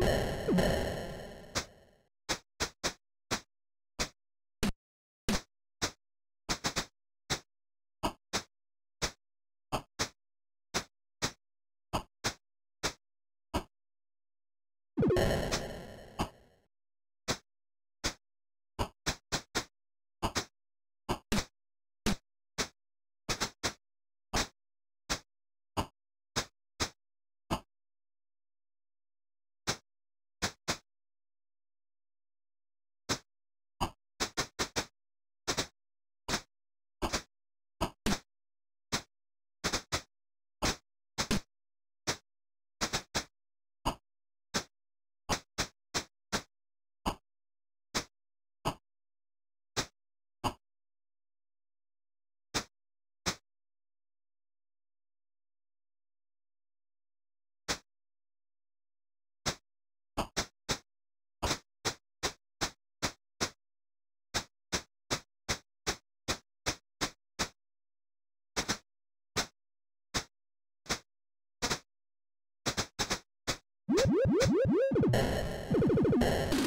you. Thank you.